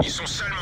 Ils sont seulement